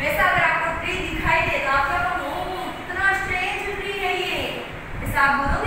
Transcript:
वैसा अगर आपको ट्री दिखाई दे तो आप लोगों को कितना स्ट्रेंज ट्री है ये। ऐसा आप बोलो